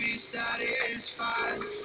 be satisfied.